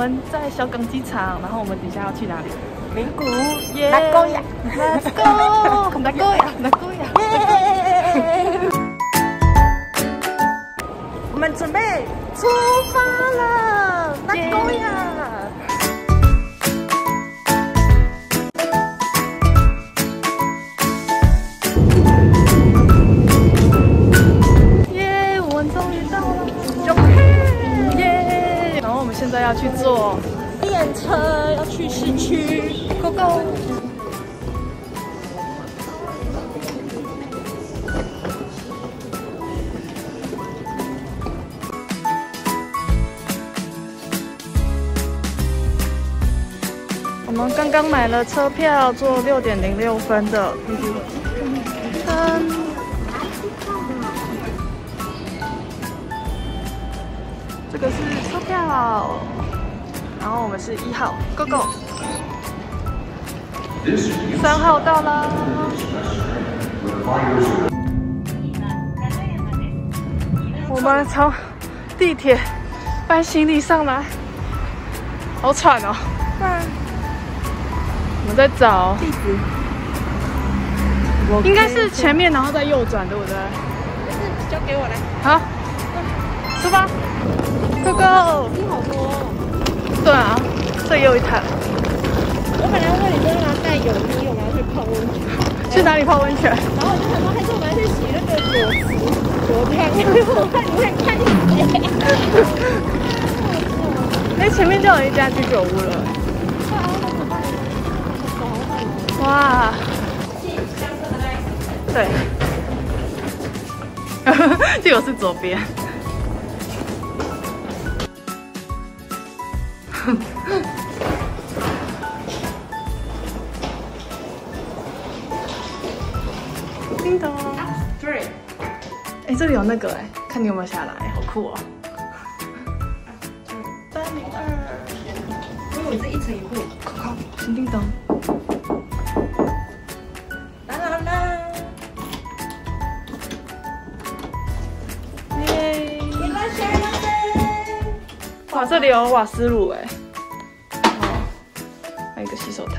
们在小港机场，然后我们等下要去哪里？名古耶来高呀，Let's go！哪个呀？哪个呀？我们准备出发了，们刚刚买了车票，坐六点零六分的。嗯，这个是车票，然后我们是一号，Go Go。三号到啦。我们从地铁搬行李上来，好喘哦。我们在找地址应该是前面，然后再右转，对不对？交给我来。好，出发，Go Go！你好多哦，对啊，这又一台。我本来问你说要带泳衣，我们要去泡温泉，去哪里泡温泉？然后我就想说，还是我们要去洗那个裸池裸汤，因为我看你会看谁。哎，前面就有一家居酒屋了。对，这个是左边。叮咚。，three，哎，这里有那个哎，看你有没有下来，好酷哦。三零二，因为我是一层一户。靠，叮叮咚。哇，这里有瓦斯炉哎，哦，还有一个洗手台。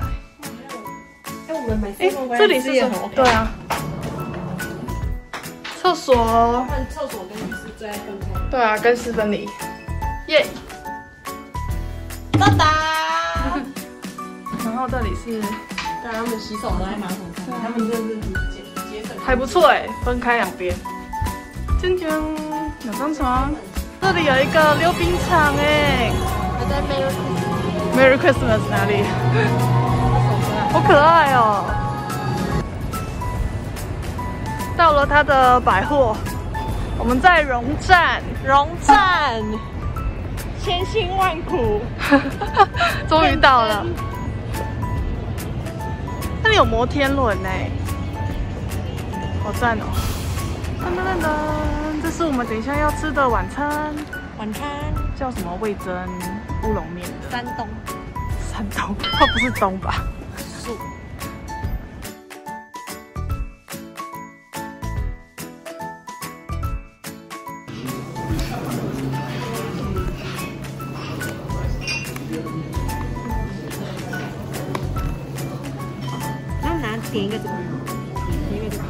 哎，我们买哎，这里是什么？对啊，厕所。换厕所跟浴室最爱分开。对啊，跟室分离。耶！哒哒。然后这里是对，他们洗手都在马桶上，他们真的是节节省。还不错哎，分开两边。锵锵，有张床。这里有一个溜冰场哎还在 Merry，Merry Christmas 哪里？好可爱哦！到了它的百货，我们在荣站，荣站，千辛万苦，终于到了。那里有摩天轮呢，好赞哦！噔噔噔噔，这是我们等一下要吃的晚餐，晚餐。叫什么味增乌龙面的。山东。山东，它不是东吧？树。那拿点一个这个，点一个这个，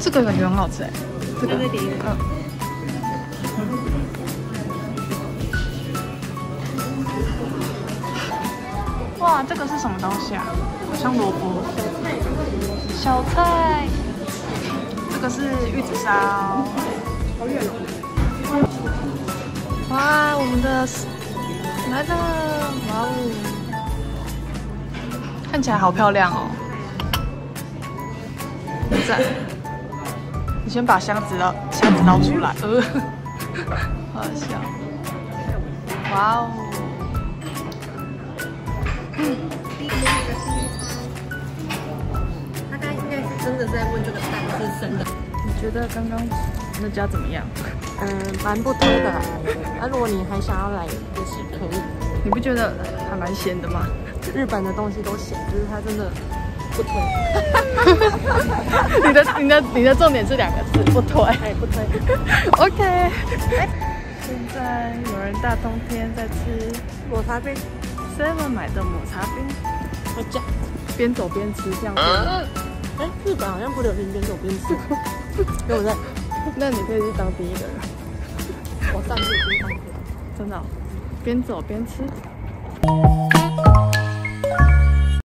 这个感觉很好吃哎，这个再点一个。哇，这个是什么东西啊？好像萝卜。小菜。这个是玉子烧。好远。哇，我们的来了！哇哦，看起来好漂亮哦。赞！你先把箱子捞箱子捞出来，呃，好 好笑。哇哦！他刚刚应该是真的在问这个蛋是生的。你觉得刚刚那家怎么样？嗯，蛮不推的啦。那、如果你还想要来，也是可以。你不觉得还蛮咸的吗？日本的东西都咸，就是它真的不推。你的你的你的重点是两个字，不推。哎，不推。OK。现在有人大冬天在吃抹茶冰，Seven 买的抹茶冰。边走边吃这样子。哎，日本好像不流行边走边吃，对不对？那你可以去当第一个人，我上次已经当过。真的哦、边走边吃。